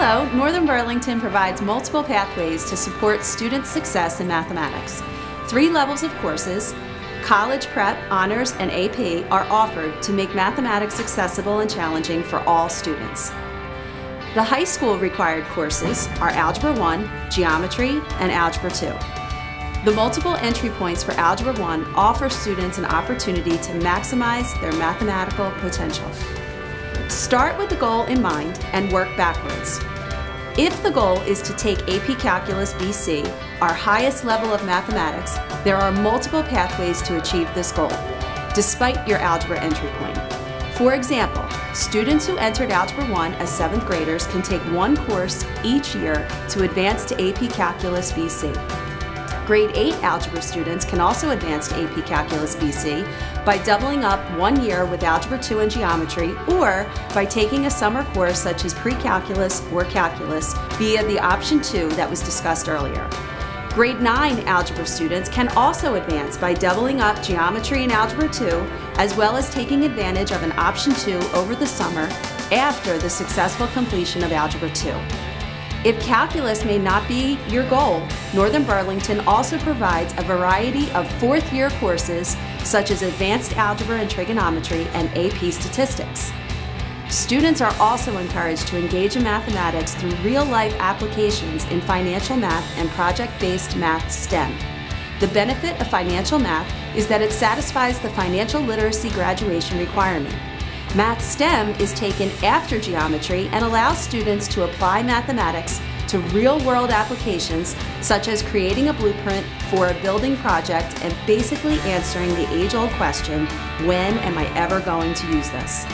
Hello, Northern Burlington provides multiple pathways to support student success in mathematics. Three levels of courses, college prep, honors, and AP are offered to make mathematics accessible and challenging for all students. The high school required courses are Algebra 1, Geometry, and Algebra 2. The multiple entry points for Algebra 1 offer students an opportunity to maximize their mathematical potential. Start with the goal in mind and work backwards. If the goal is to take AP Calculus BC, our highest level of mathematics, there are multiple pathways to achieve this goal, despite your algebra entry point. For example, students who entered Algebra 1 as 7th graders can take one course each year to advance to AP Calculus BC. Grade 8 algebra students can also advance to AP Calculus BC by doubling up one year with Algebra 2 and Geometry or by taking a summer course such as Pre-Calculus or Calculus via the option 2 that was discussed earlier. Grade 9 algebra students can also advance by doubling up Geometry and Algebra 2 as well as taking advantage of an option 2 over the summer after the successful completion of Algebra 2. If calculus may not be your goal, Northern Burlington also provides a variety of fourth year courses such as Advanced Algebra and Trigonometry and AP Statistics. Students are also encouraged to engage in mathematics through real life applications in financial math and project based math STEM. The benefit of financial math is that it satisfies the financial literacy graduation requirement. Math STEM is taken after geometry and allows students to apply mathematics to real world applications such as creating a blueprint for a building project and basically answering the age old question when am I ever going to use this?